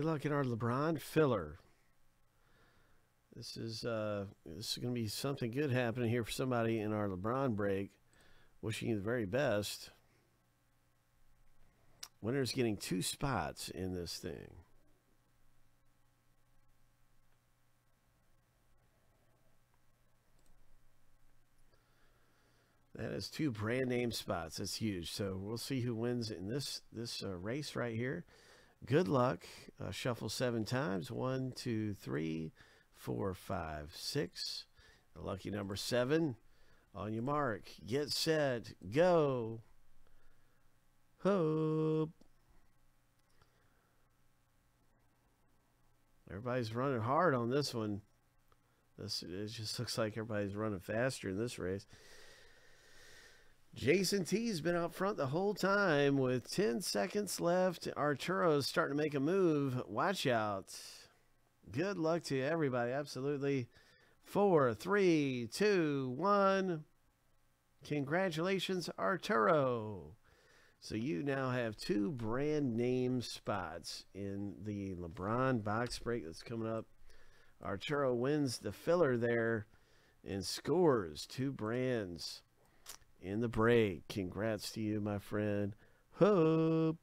Good luck in our LeBron filler. This is uh, this is going to be something good happening here for somebody in our LeBron break. Wishing you the very best. Winner's getting two spots in this thing. That is two brand name spots. That's huge. So we'll see who wins in this this uh, race right here. Good luck. Uh, shuffle seven times. One, two, three, four, five, six. The lucky number seven. On your mark. Get set. Go. Hope. Everybody's running hard on this one. This it just looks like everybody's running faster in this race. Jason T's been out front the whole time with 10 seconds left. Arturo's starting to make a move. Watch out. Good luck to everybody. Absolutely. Four, three, two, one. Congratulations, Arturo. So you now have two brand name spots in the LeBron box break that's coming up. Arturo wins the filler there and scores two brands in the break. Congrats to you, my friend. Hope.